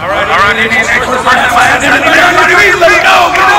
All right, all right. Let it go.